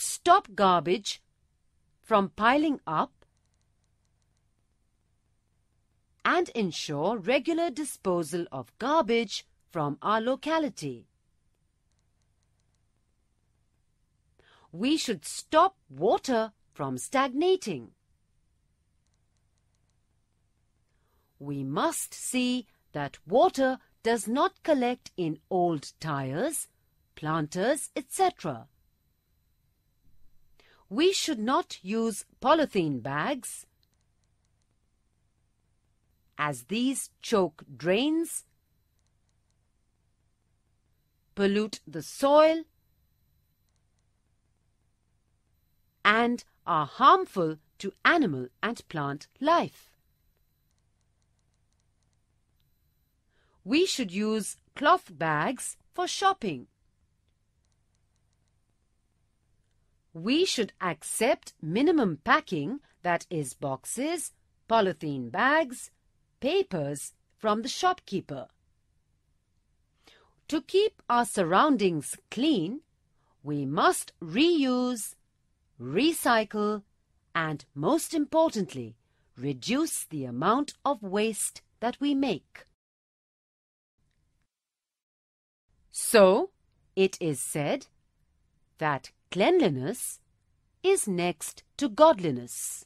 stop garbage from piling up and ensure regular disposal of garbage from our locality. We should stop water from stagnating. We must see that water does not collect in old tires, planters, etc. We should not use polythene bags as these choke drains, pollute the soil and are harmful to animal and plant life. We should use cloth bags for shopping. We should accept minimum packing that is boxes, polythene bags, papers from the shopkeeper. To keep our surroundings clean, we must reuse, recycle and most importantly, reduce the amount of waste that we make. So, it is said that cleanliness is next to godliness.